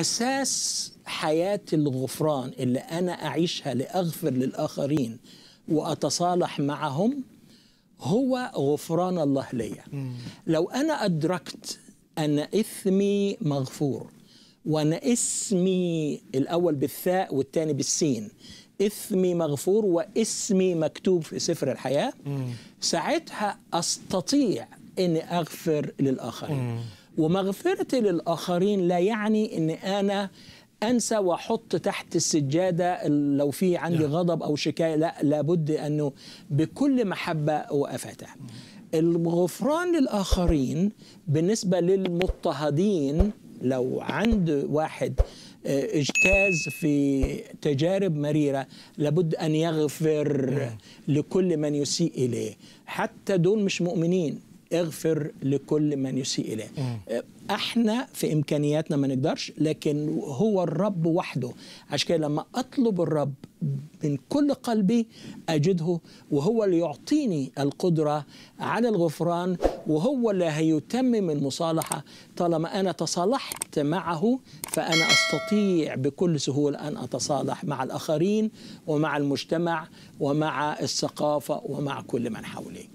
أساس حياة الغفران اللي أنا أعيشها لأغفر للآخرين وأتصالح معهم هو غفران الله ليا. لو أنا أدركت أن إثمي مغفور وأنا اسمي الأول بالثاء والثاني بالسين إثمي مغفور واسمي مكتوب في سفر الحياة ساعتها أستطيع إني أغفر للآخرين. ومغفرتي للآخرين لا يعني إن أنا أنسى وأحط تحت السجادة لو في عندي غضب أو شكاية. لا لابد أنه بكل محبة وافتح الغفران للآخرين بالنسبة للمضطهدين لو عند واحد اجتاز في تجارب مريرة لابد أن يغفر لكل من يسيء إليه. حتى دول مش مؤمنين. اغفر لكل من يسيء إليه. إحنا في امكانياتنا ما نقدرش لكن هو الرب وحده. عشان كده لما اطلب الرب من كل قلبي اجده وهو اللي يعطيني القدرة على الغفران وهو اللي هيتمم المصالحة. طالما أنا تصالحت معه فأنا أستطيع بكل سهولة أن أتصالح مع الآخرين ومع المجتمع ومع الثقافة ومع كل من حولي.